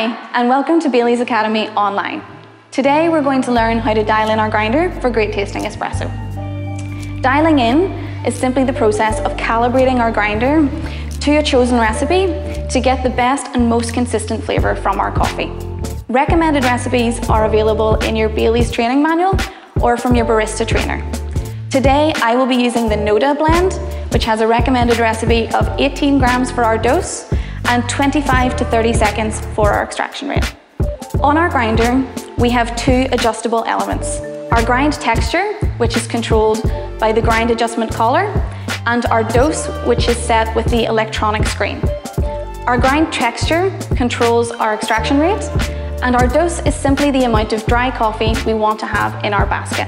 Hi, and welcome to Bailies Academy Online. Today we're going to learn how to dial in our grinder for great tasting espresso. Dialing in is simply the process of calibrating our grinder to a chosen recipe to get the best and most consistent flavour from our coffee. Recommended recipes are available in your Bailies training manual or from your barista trainer. Today I will be using the Noda blend, which has a recommended recipe of 18 grams for our dose and 25 to 30 seconds for our extraction rate. On our grinder, we have two adjustable elements. Our grind texture, which is controlled by the grind adjustment collar, and our dose, which is set with the electronic screen. Our grind texture controls our extraction rate, and our dose is simply the amount of dry coffee we want to have in our basket.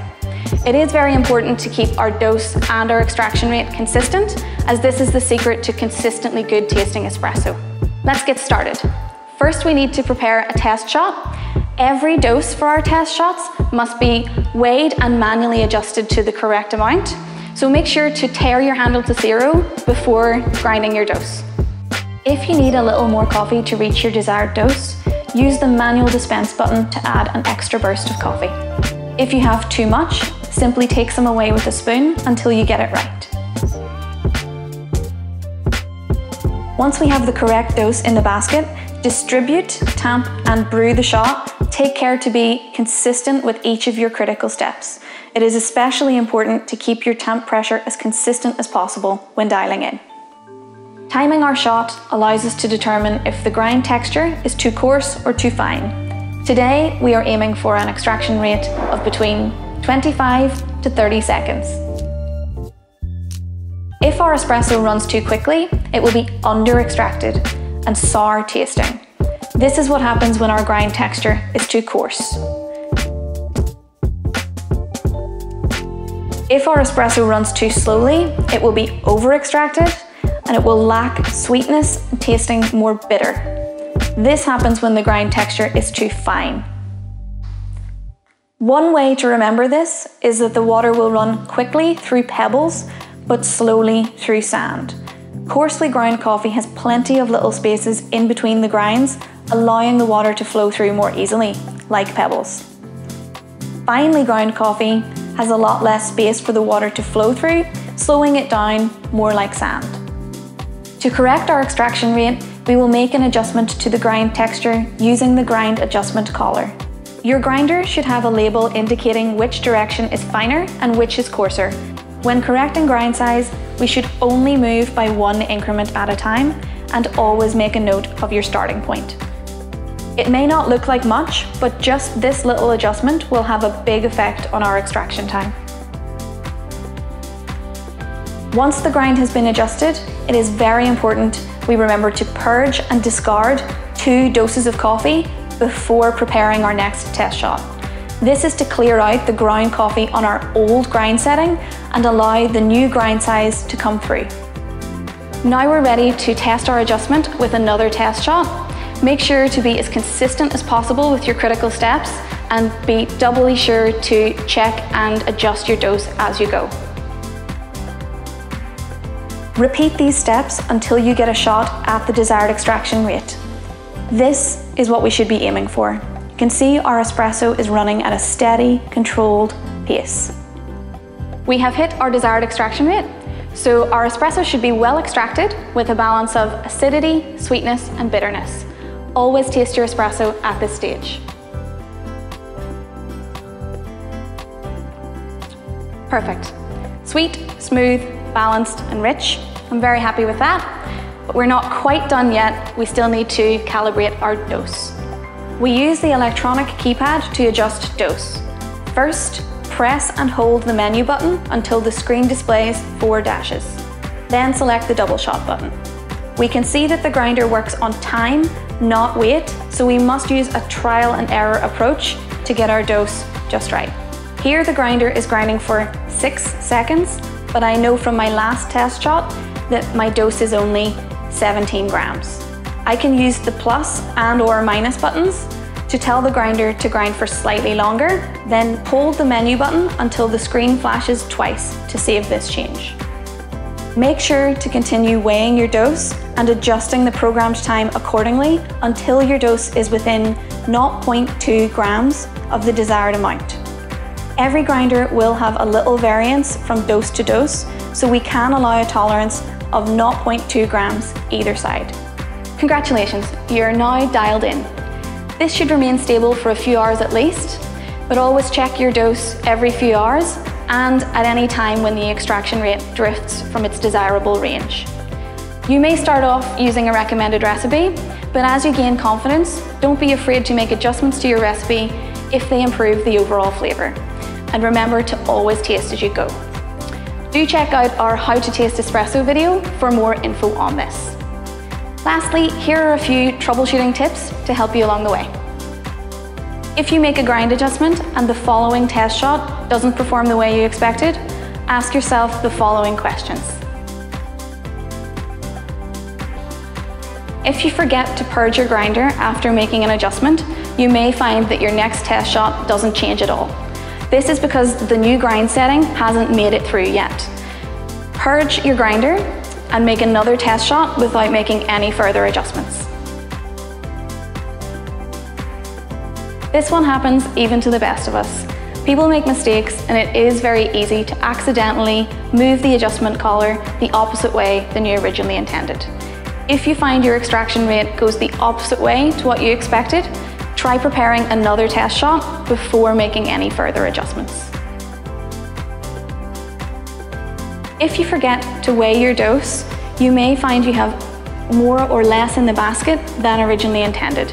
It is very important to keep our dose and our extraction rate consistent, as this is the secret to consistently good tasting espresso. Let's get started. First, we need to prepare a test shot. Every dose for our test shots must be weighed and manually adjusted to the correct amount. So make sure to tare your handle to zero before grinding your dose. If you need a little more coffee to reach your desired dose, use the manual dispense button to add an extra burst of coffee. If you have too much, simply take some away with a spoon until you get it right. Once we have the correct dose in the basket, distribute, tamp and brew the shot. Take care to be consistent with each of your critical steps. It is especially important to keep your tamp pressure as consistent as possible when dialing in. Timing our shot allows us to determine if the grind texture is too coarse or too fine. Today, we are aiming for an extraction rate of between 25 to 30 seconds. If our espresso runs too quickly, it will be under-extracted and sour tasting. This is what happens when our grind texture is too coarse. If our espresso runs too slowly, it will be over-extracted and it will lack sweetness tasting more bitter. This happens when the grind texture is too fine. One way to remember this is that the water will run quickly through pebbles but slowly through sand. Coarsely ground coffee has plenty of little spaces in between the grinds, allowing the water to flow through more easily, like pebbles. Finely ground coffee has a lot less space for the water to flow through, slowing it down more like sand. To correct our extraction rate, we will make an adjustment to the grind texture using the grind adjustment collar. Your grinder should have a label indicating which direction is finer and which is coarser, when correcting grind size, we should only move by one increment at a time and always make a note of your starting point. It may not look like much, but just this little adjustment will have a big effect on our extraction time. Once the grind has been adjusted, it is very important we remember to purge and discard two doses of coffee before preparing our next test shot. This is to clear out the ground coffee on our old grind setting and allow the new grind size to come through. Now we're ready to test our adjustment with another test shot. Make sure to be as consistent as possible with your critical steps and be doubly sure to check and adjust your dose as you go. Repeat these steps until you get a shot at the desired extraction rate. This is what we should be aiming for. You can see our espresso is running at a steady, controlled pace. We have hit our desired extraction rate, so our espresso should be well extracted with a balance of acidity, sweetness and bitterness. Always taste your espresso at this stage. Perfect. Sweet, smooth, balanced and rich. I'm very happy with that, but we're not quite done yet. We still need to calibrate our dose. We use the electronic keypad to adjust dose. First, press and hold the menu button until the screen displays four dashes. Then select the double shot button. We can see that the grinder works on time, not weight, so we must use a trial and error approach to get our dose just right. Here the grinder is grinding for six seconds, but I know from my last test shot that my dose is only 17 grams. I can use the plus and or minus buttons to tell the grinder to grind for slightly longer, then hold the menu button until the screen flashes twice to save this change. Make sure to continue weighing your dose and adjusting the programmed time accordingly until your dose is within 0.2 grams of the desired amount. Every grinder will have a little variance from dose to dose, so we can allow a tolerance of 0.2 grams either side. Congratulations, you're now dialed in. This should remain stable for a few hours at least, but always check your dose every few hours and at any time when the extraction rate drifts from its desirable range. You may start off using a recommended recipe, but as you gain confidence, don't be afraid to make adjustments to your recipe if they improve the overall flavour and remember to always taste as you go. Do check out our How to Taste Espresso video for more info on this. Lastly, here are a few troubleshooting tips to help you along the way. If you make a grind adjustment and the following test shot doesn't perform the way you expected, ask yourself the following questions. If you forget to purge your grinder after making an adjustment, you may find that your next test shot doesn't change at all. This is because the new grind setting hasn't made it through yet. Purge your grinder and make another test shot without making any further adjustments. This one happens even to the best of us. People make mistakes and it is very easy to accidentally move the adjustment collar the opposite way than you originally intended. If you find your extraction rate goes the opposite way to what you expected, try preparing another test shot before making any further adjustments. If you forget to weigh your dose, you may find you have more or less in the basket than originally intended.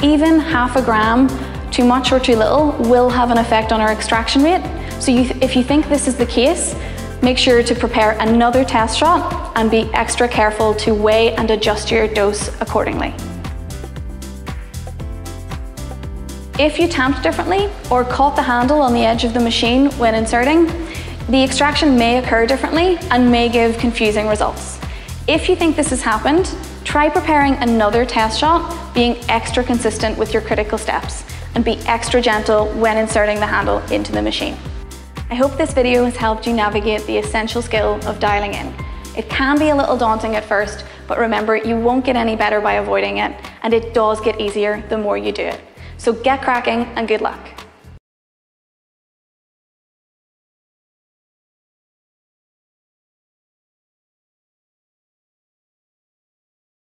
Even half a gram, too much or too little, will have an effect on our extraction rate. So you if you think this is the case, make sure to prepare another test shot and be extra careful to weigh and adjust your dose accordingly. If you tamped differently or caught the handle on the edge of the machine when inserting, the extraction may occur differently and may give confusing results. If you think this has happened, try preparing another test shot, being extra consistent with your critical steps and be extra gentle when inserting the handle into the machine. I hope this video has helped you navigate the essential skill of dialing in. It can be a little daunting at first, but remember you won't get any better by avoiding it and it does get easier the more you do it. So get cracking and good luck.